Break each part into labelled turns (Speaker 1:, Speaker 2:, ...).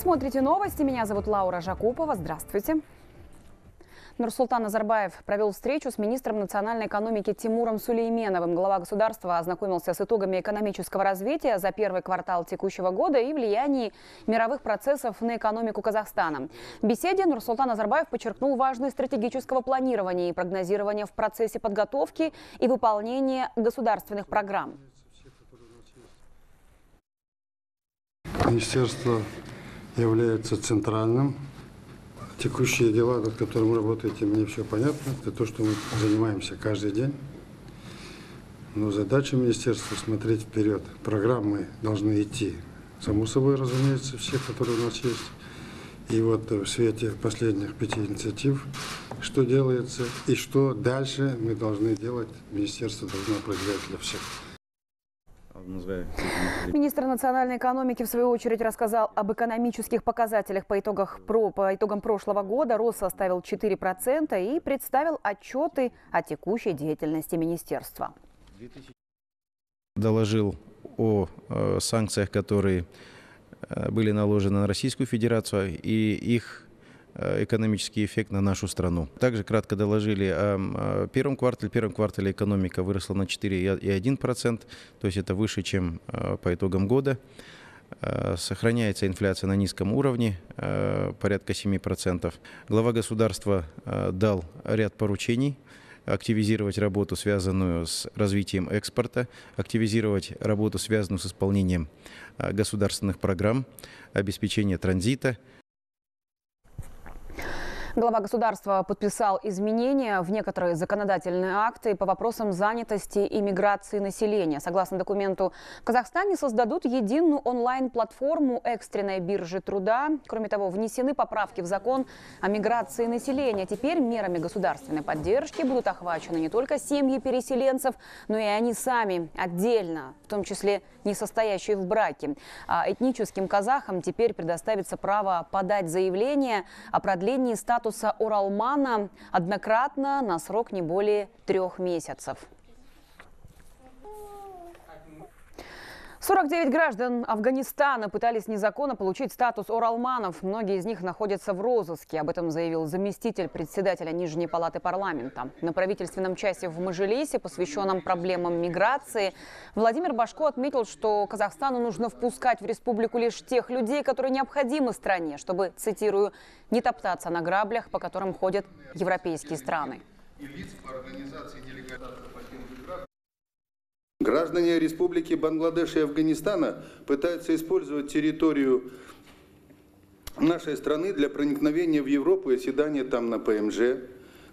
Speaker 1: Смотрите новости. Меня зовут Лаура Жакупова. Здравствуйте. Нурсултан Назарбаев провел встречу с министром национальной экономики Тимуром Сулейменовым. Глава государства ознакомился с итогами экономического развития за первый квартал текущего года и влиянии мировых процессов на экономику Казахстана. В беседе Нурсултан Назарбаев подчеркнул важность стратегического планирования и прогнозирования в процессе подготовки и выполнения государственных программ.
Speaker 2: Министерство является центральным текущие дела, над которыми работаете, мне все понятно. Это то, что мы занимаемся каждый день. Но задача министерства смотреть вперед. Программы должны идти. Само собой, разумеется, все, которые у нас есть. И вот в свете последних пяти инициатив, что делается и что дальше мы должны делать, министерство должно определять для всех.
Speaker 1: Министр национальной экономики, в свою очередь, рассказал об экономических показателях по, итогах, про, по итогам прошлого года. Рост составил 4% и представил отчеты о текущей деятельности министерства.
Speaker 3: Доложил о э, санкциях, которые э, были наложены на Российскую Федерацию и их экономический эффект на нашу страну. Также кратко доложили о первом квартале. В первом квартале экономика выросла на 4,1%, то есть это выше, чем э, по итогам года. Э, сохраняется инфляция на низком уровне, порядка 7%. Глава государства дал ряд поручений активизировать работу, связанную с развитием экспорта, активизировать работу, связанную с исполнением государственных программ, обеспечение транзита –
Speaker 1: Глава государства подписал изменения в некоторые законодательные акты по вопросам занятости и миграции населения. Согласно документу, в Казахстане создадут единую онлайн-платформу экстренной биржи труда. Кроме того, внесены поправки в закон о миграции населения. Теперь мерами государственной поддержки будут охвачены не только семьи переселенцев, но и они сами отдельно, в том числе не состоящие в браке. А этническим казахам теперь предоставится право подать заявление о продлении статуса статуса Уралмана однократно на срок не более трех месяцев. 49 граждан Афганистана пытались незаконно получить статус оралманов. Многие из них находятся в розыске. Об этом заявил заместитель председателя Нижней палаты парламента. На правительственном часе в Мажилисе, посвященном проблемам миграции, Владимир Башко отметил, что Казахстану нужно впускать в республику лишь тех людей, которые необходимы стране, чтобы, цитирую, не топтаться на граблях, по которым ходят европейские страны. И лиц по организации делегатов
Speaker 4: Граждане Республики Бангладеш и Афганистана пытаются использовать территорию нашей страны для проникновения в Европу и оседания там на ПМЖ.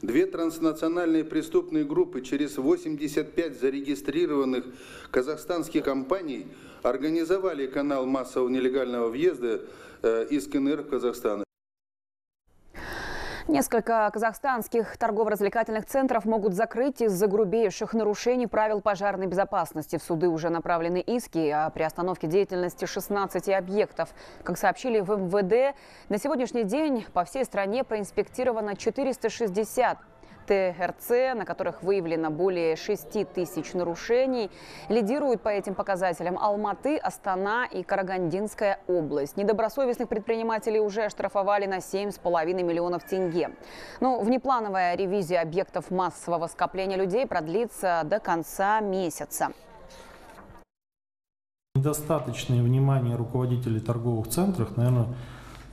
Speaker 4: Две транснациональные преступные группы через 85 зарегистрированных казахстанских компаний организовали канал массового нелегального въезда э, из КНР в Казахстан.
Speaker 1: Несколько казахстанских торгово-развлекательных центров могут закрыть из-за грубейших нарушений правил пожарной безопасности. В суды уже направлены иски о приостановке деятельности 16 объектов. Как сообщили в МВД, на сегодняшний день по всей стране проинспектировано 460 ТРЦ, на которых выявлено более 6 тысяч нарушений. Лидируют по этим показателям Алматы, Астана и Карагандинская область. Недобросовестных предпринимателей уже оштрафовали на 7,5 миллионов тенге. Но внеплановая ревизия объектов массового скопления людей продлится до конца месяца.
Speaker 5: Недостаточное внимание руководителей торговых центров, наверное,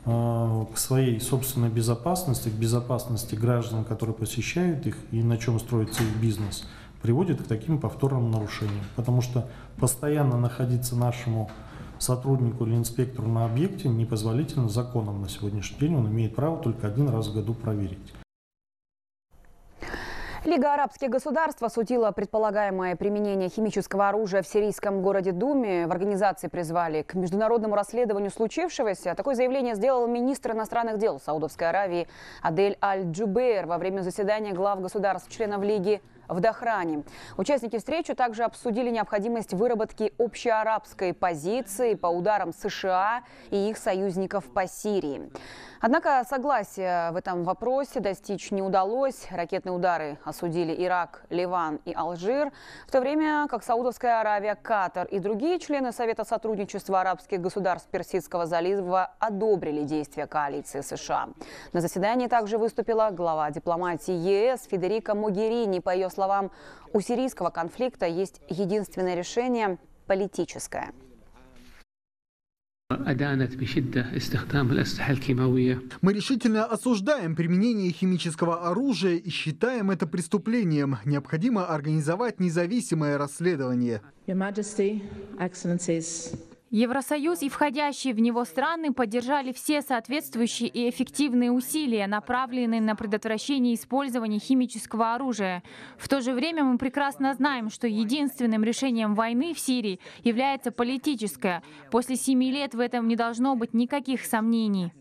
Speaker 5: к своей собственной безопасности, к безопасности граждан, которые посещают их и на чем строится их бизнес, приводит к таким повторным нарушениям. Потому что постоянно находиться нашему сотруднику или инспектору на объекте непозволительно законом на сегодняшний день. Он имеет право только один раз в году проверить.
Speaker 1: Лига арабских государств осудила предполагаемое применение химического оружия в сирийском городе Думе. В организации призвали к международному расследованию случившегося. Такое заявление сделал министр иностранных дел Саудовской Аравии Адель Аль-Джубейр во время заседания глав государств-членов Лиги в Дахране. Участники встречи также обсудили необходимость выработки общеарабской позиции по ударам США и их союзников по Сирии. Однако согласия в этом вопросе достичь не удалось. Ракетные удары осудили Ирак, Ливан и Алжир, в то время как Саудовская Аравия, Катар и другие члены Совета сотрудничества арабских государств Персидского залива одобрили действия коалиции США. На заседании также выступила глава дипломатии ЕС Федерика Могерини. По ее словам, у сирийского конфликта есть единственное решение – политическое.
Speaker 6: Мы решительно осуждаем применение химического оружия и считаем это преступлением. Необходимо организовать независимое расследование.
Speaker 7: Евросоюз и входящие в него страны поддержали все соответствующие и эффективные усилия, направленные на предотвращение использования химического оружия. В то же время мы прекрасно знаем, что единственным решением войны в Сирии является политическое. После семи лет в этом не должно быть никаких сомнений.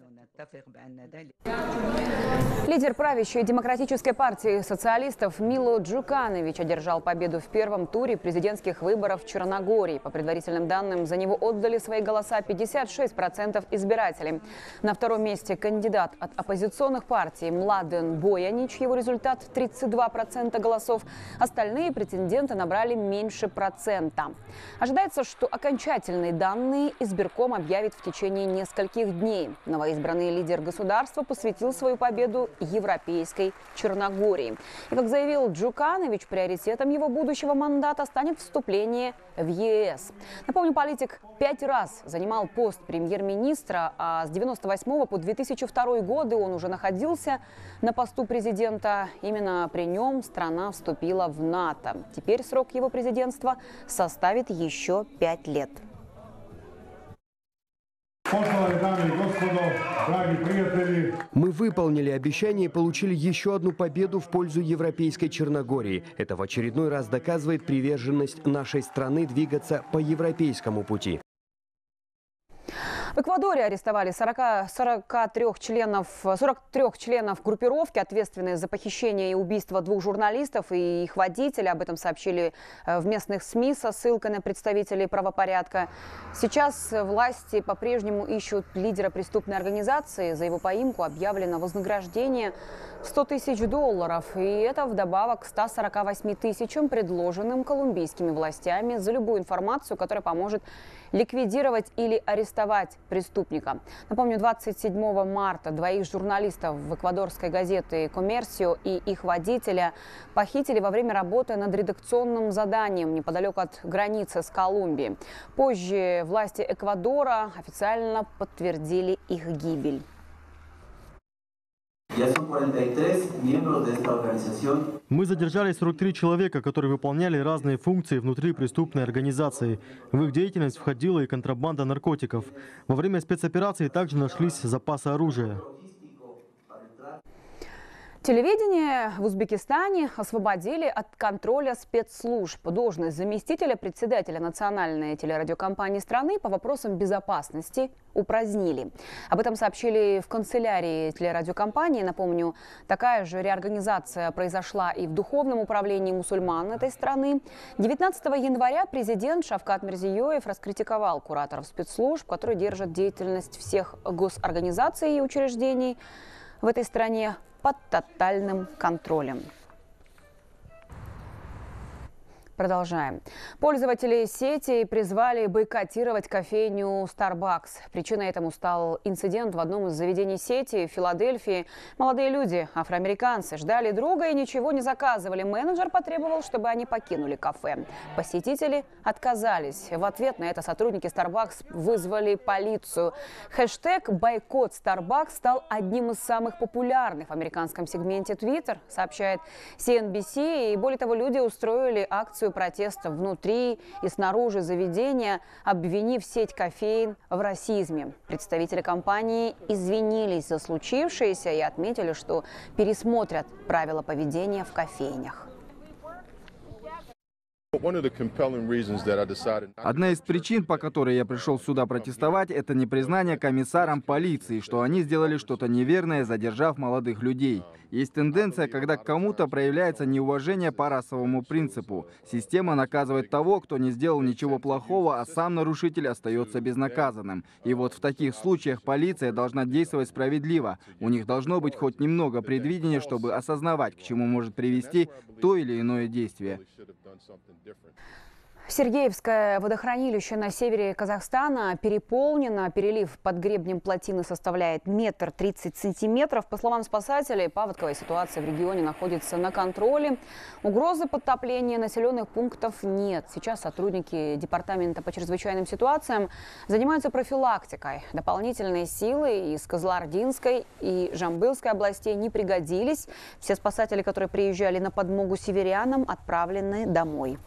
Speaker 1: Лидер правящей демократической партии социалистов Мило Джуканович одержал победу в первом туре президентских выборов в Черногории. По предварительным данным, за него отдали свои голоса 56% избирателей. На втором месте кандидат от оппозиционных партий Младен Боянич. Его результат 32% голосов. Остальные претенденты набрали меньше процента. Ожидается, что окончательные данные избирком объявит в течение нескольких дней. Новоизбранный лидер государства посвятил свою победу Европейской Черногории. И, как заявил Джуканович, приоритетом его будущего мандата станет вступление в ЕС. Напомню, политик пять раз занимал пост премьер-министра, а с 1998 по 2002 годы он уже находился на посту президента. Именно при нем страна вступила в НАТО. Теперь срок его президентства составит еще пять лет.
Speaker 8: Мы выполнили обещание и получили еще одну победу в пользу Европейской Черногории. Это в очередной раз доказывает приверженность нашей страны двигаться по европейскому пути.
Speaker 1: В Эквадоре арестовали 40, 43 членов, 43 членов группировки, ответственные за похищение и убийство двух журналистов и их водителя. Об этом сообщили э, в местных СМИ со ссылкой на представителей правопорядка. Сейчас власти по-прежнему ищут лидера преступной организации. За его поимку объявлено вознаграждение 100 тысяч долларов. И это вдобавок к 148 тысячам, предложенным колумбийскими властями за любую информацию, которая поможет ликвидировать или арестовать преступника. Напомню, 27 марта двоих журналистов в эквадорской газеты «Коммерсио» и их водителя похитили во время работы над редакционным заданием неподалеку от границы с Колумбией. Позже власти Эквадора официально подтвердили их гибель.
Speaker 9: Ya son 43 miembros de
Speaker 10: Мы задержали 43 человека, которые выполняли разные функции внутри преступной организации. В их деятельность входила и контрабанда наркотиков. Во время спецоперации также нашлись запасы оружия.
Speaker 1: Телевидение в Узбекистане освободили от контроля спецслужб. Должность заместителя председателя национальной телерадиокомпании страны по вопросам безопасности упразднили. Об этом сообщили в канцелярии телерадиокомпании. Напомню, такая же реорганизация произошла и в духовном управлении мусульман этой страны. 19 января президент Шавкат Мирзиёев раскритиковал кураторов спецслужб, которые держат деятельность всех госорганизаций и учреждений в этой стране под тотальным контролем. Продолжаем. Пользователи сети призвали бойкотировать кофейню Starbucks. Причиной этому стал инцидент в одном из заведений сети в Филадельфии. Молодые люди, афроамериканцы, ждали друга и ничего не заказывали. Менеджер потребовал, чтобы они покинули кафе. Посетители отказались. В ответ на это сотрудники Starbucks вызвали полицию. Хэштег «Бойкот Starbucks» стал одним из самых популярных в американском сегменте Twitter, сообщает CNBC. И более того, люди устроили акцию протеста внутри и снаружи заведения, обвинив сеть кофеин в расизме. Представители компании извинились за случившееся и отметили, что пересмотрят правила поведения в кофейнях.
Speaker 11: Одна из причин, по которой я пришел сюда протестовать, это непризнание комиссарам полиции, что они сделали что-то неверное, задержав молодых людей. Есть тенденция, когда к кому-то проявляется неуважение по расовому принципу. Система наказывает того, кто не сделал ничего плохого, а сам нарушитель остается безнаказанным. И вот в таких случаях полиция должна действовать справедливо. У них должно быть хоть немного предвидения, чтобы осознавать, к чему может привести то или иное действие.
Speaker 1: Сергеевское водохранилище на севере Казахстана переполнено. Перелив под гребнем плотины составляет метр тридцать сантиметров. По словам спасателей, паводковая ситуация в регионе находится на контроле. Угрозы подтопления населенных пунктов нет. Сейчас сотрудники Департамента по чрезвычайным ситуациям занимаются профилактикой. Дополнительные силы из Козлардинской и Жамбылской областей не пригодились. Все спасатели, которые приезжали на подмогу северянам, отправлены домой.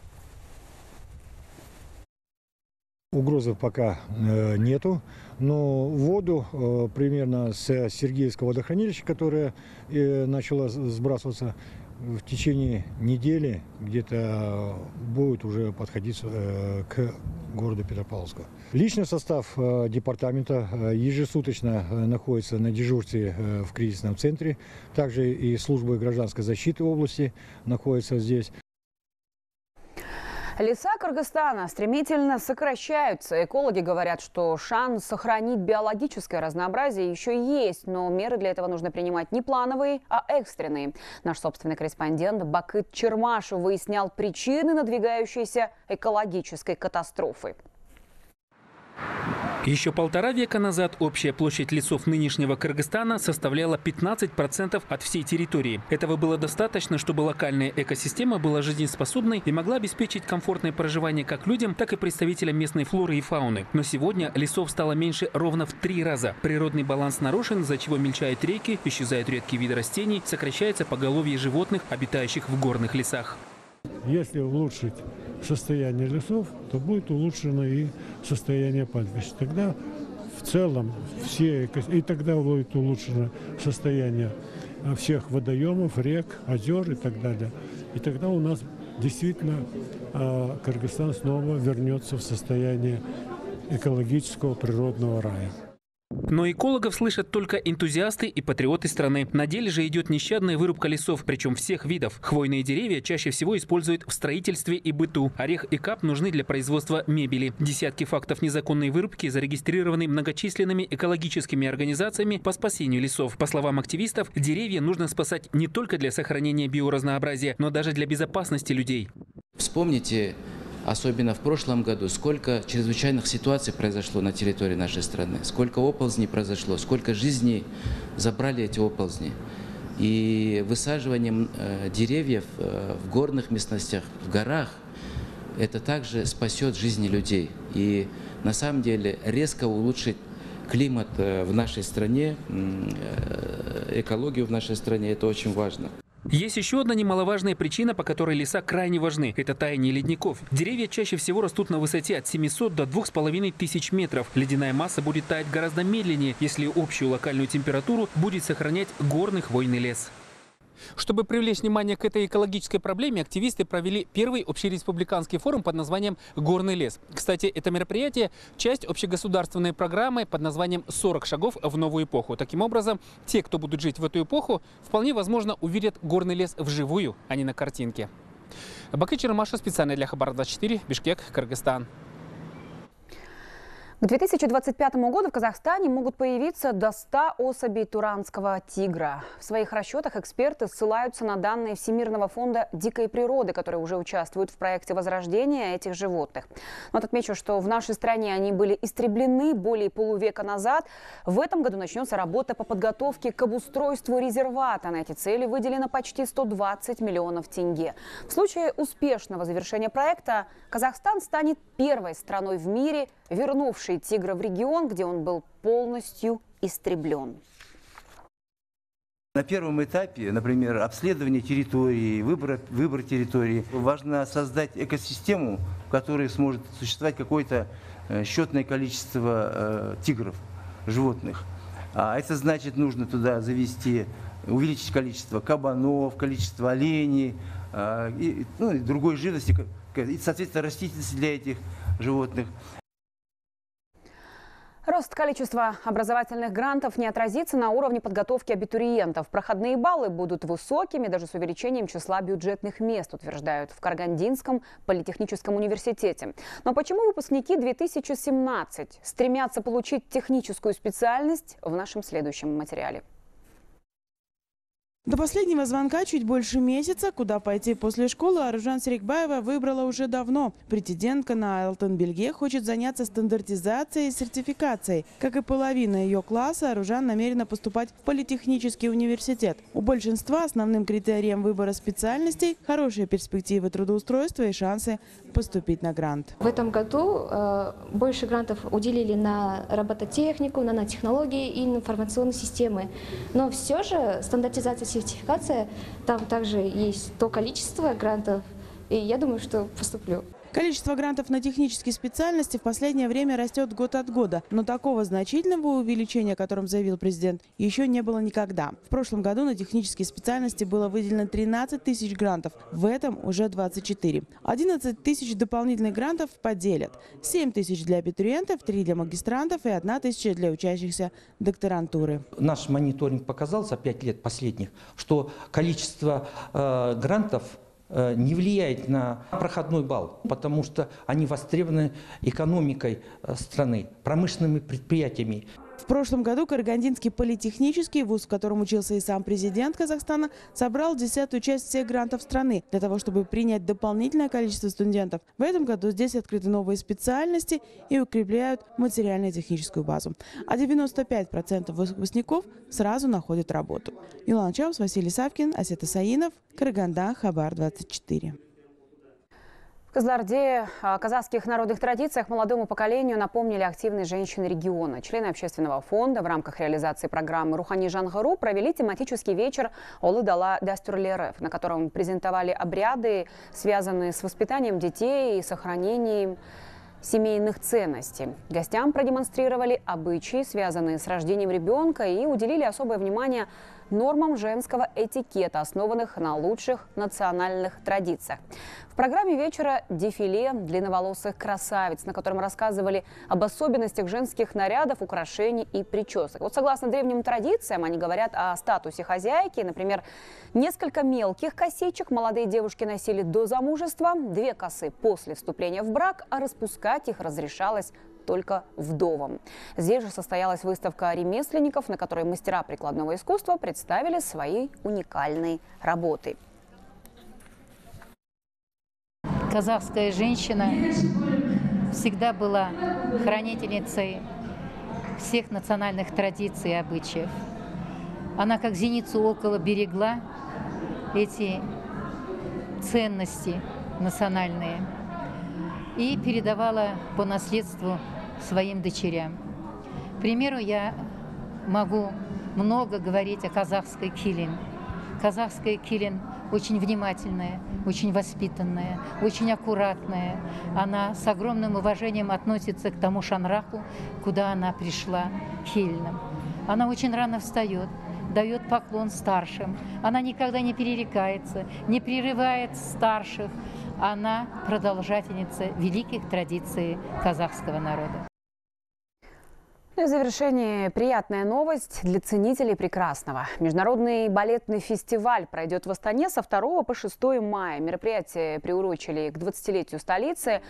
Speaker 12: Угрозы пока э, нету, но воду э, примерно с Сергеевского водохранилища, которое э, начало сбрасываться в течение недели, где-то будет уже подходить к городу Петропавловску. Личный состав департамента ежесуточно находится на дежурстве в кризисном центре. Также и службы гражданской защиты области находятся здесь.
Speaker 1: Леса Кыргызстана стремительно сокращаются. Экологи говорят, что шанс сохранить биологическое разнообразие еще есть, но меры для этого нужно принимать не плановые, а экстренные. Наш собственный корреспондент Бакыт Чермашев выяснял причины надвигающейся экологической катастрофы.
Speaker 13: Еще полтора века назад общая площадь лесов нынешнего Кыргызстана составляла 15% от всей территории. Этого было достаточно, чтобы локальная экосистема была жизнеспособной и могла обеспечить комфортное проживание как людям, так и представителям местной флоры и фауны. Но сегодня лесов стало меньше ровно в три раза. Природный баланс нарушен, из-за чего мельчают реки, исчезают редкие виды растений, сокращается поголовье животных, обитающих в горных лесах.
Speaker 12: Если улучшить состояние лесов, то будет улучшено и состояние пастбищ. Тогда в целом все, и тогда будет улучшено состояние всех водоемов, рек, озер и так далее. И тогда у нас действительно а, Кыргызстан снова вернется в состояние экологического природного рая.
Speaker 13: Но экологов слышат только энтузиасты и патриоты страны. На деле же идет нещадная вырубка лесов, причем всех видов. Хвойные деревья чаще всего используют в строительстве и быту. Орех и кап нужны для производства мебели. Десятки фактов незаконной вырубки зарегистрированы многочисленными экологическими организациями по спасению лесов. По словам активистов, деревья нужно спасать не только для сохранения биоразнообразия, но даже для безопасности людей.
Speaker 14: Вспомните особенно в прошлом году, сколько чрезвычайных ситуаций произошло на территории нашей страны, сколько оползней произошло, сколько жизней забрали эти оползни. И высаживанием э, деревьев э, в горных местностях, в горах, это также спасет жизни людей. И на самом деле резко улучшить климат э, в нашей стране, экологию в нашей стране, это очень важно.
Speaker 13: Есть еще одна немаловажная причина, по которой леса крайне важны. Это таяние ледников. Деревья чаще всего растут на высоте от 700 до 2500 метров. Ледяная масса будет таять гораздо медленнее, если общую локальную температуру будет сохранять горный хвойный лес. Чтобы привлечь внимание к этой экологической проблеме, активисты провели первый общереспубликанский форум под названием «Горный лес». Кстати, это мероприятие – часть общегосударственной программы под названием «40 шагов в новую эпоху». Таким образом, те, кто будут жить в эту эпоху, вполне возможно увидят горный лес вживую, а не на картинке. Бакы Чермаша специально для Хабара-24, Бишкек, Кыргызстан.
Speaker 1: К 2025 году в Казахстане могут появиться до 100 особей туранского тигра. В своих расчетах эксперты ссылаются на данные Всемирного фонда дикой природы, которые уже участвуют в проекте возрождения этих животных. Вот отмечу, что в нашей стране они были истреблены более полувека назад. В этом году начнется работа по подготовке к обустройству резервата. На эти цели выделено почти 120 миллионов тенге. В случае успешного завершения проекта Казахстан станет первой страной в мире, вернувшей тигра в регион, где он был полностью истреблен.
Speaker 15: На первом этапе, например, обследование территории, выбор, выбор территории, важно создать экосистему, в которой сможет существовать какое-то э, счетное количество э, тигров, животных. А это значит, нужно туда завести, увеличить количество кабанов, количество оленей, э, и, ну, и другой живности, и, соответственно, растительность для этих животных.
Speaker 1: Рост количества образовательных грантов не отразится на уровне подготовки абитуриентов. Проходные баллы будут высокими даже с увеличением числа бюджетных мест, утверждают в Каргандинском политехническом университете. Но почему выпускники 2017 стремятся получить техническую специальность в нашем следующем материале?
Speaker 16: До последнего звонка чуть больше месяца, куда пойти после школы, Аружан Серикбаева выбрала уже давно. Претендентка на Айлтон Бельге хочет заняться стандартизацией и сертификацией. Как и половина ее класса, Аружан намерена поступать в политехнический университет. У большинства основным критерием выбора специальностей – хорошие перспективы трудоустройства и шансы поступить на грант.
Speaker 17: В этом году э, больше грантов уделили на робототехнику, нанотехнологии и информационные системы. Но все же стандартизация сертификация, там также есть то количество грантов, и я думаю, что поступлю.
Speaker 16: Количество грантов на технические специальности в последнее время растет год от года, но такого значительного увеличения, о котором заявил президент, еще не было никогда. В прошлом году на технические специальности было выделено 13 тысяч грантов, в этом уже 24. 11 тысяч дополнительных грантов поделят. 7 тысяч для абитуриентов, 3 для магистрантов и 1 тысяча для учащихся докторантуры.
Speaker 18: Наш мониторинг показал за 5 лет последних, что количество э, грантов не влияет на проходной балл, потому что они востребованы экономикой э, страны, промышленными предприятиями.
Speaker 16: В прошлом году Карагандинский политехнический вуз, в котором учился и сам президент Казахстана, собрал десятую часть всех грантов страны для того, чтобы принять дополнительное количество студентов. В этом году здесь открыты новые специальности и укрепляют материально-техническую базу. А 95% выпускников сразу находят работу. Илон Чаус, Василий Савкин, Асета Саинов, Караганда, Хабар 24.
Speaker 1: Казларде о казахских народных традициях молодому поколению напомнили активные женщины региона. Члены общественного фонда в рамках реализации программы «Рухани Жангару» провели тематический вечер «Олы дала РФ», на котором презентовали обряды, связанные с воспитанием детей и сохранением семейных ценностей. Гостям продемонстрировали обычаи, связанные с рождением ребенка, и уделили особое внимание нормам женского этикета, основанных на лучших национальных традициях. В программе вечера дефиле длинноволосых красавиц, на котором рассказывали об особенностях женских нарядов, украшений и причесок. Вот согласно древним традициям, они говорят о статусе хозяйки. Например, несколько мелких косичек молодые девушки носили до замужества, две косы после вступления в брак, а распускать их разрешалось только вдовам. Здесь же состоялась выставка ремесленников, на которой мастера прикладного искусства представили свои уникальные работы.
Speaker 19: Казахская женщина всегда была хранительницей всех национальных традиций и обычаев. Она как зеницу около берегла эти ценности национальные и передавала по наследству своим дочерям. К примеру, я могу много говорить о казахской килин. Казахская килин очень внимательная, очень воспитанная, очень аккуратная. Она с огромным уважением относится к тому шанраху, куда она пришла, хильным. Она очень рано встает, дает поклон старшим. Она никогда не перерекается, не прерывает старших. Она продолжательница великих традиций казахского народа.
Speaker 1: Ну и в завершении приятная новость для ценителей прекрасного. Международный балетный фестиваль пройдет в Астане со 2 по 6 мая. Мероприятие приурочили к 20-летию столицы.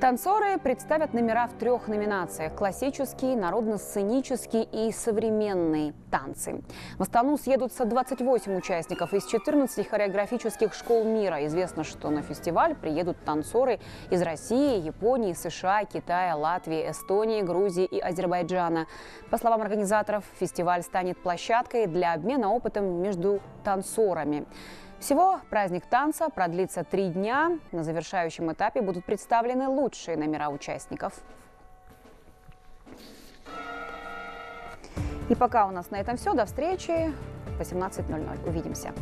Speaker 1: Танцоры представят номера в трех номинациях – классический, народно-сценический и современный танцы. В Астану съедутся 28 участников из 14 хореографических школ мира. Известно, что на фестиваль приедут танцоры из России, Японии, США, Китая, Латвии, Эстонии, Грузии и Азербайджана. По словам организаторов, фестиваль станет площадкой для обмена опытом между танцорами. Всего праздник танца продлится три дня. На завершающем этапе будут представлены лучшие номера участников. И пока у нас на этом все. До встречи в 18.00. Увидимся.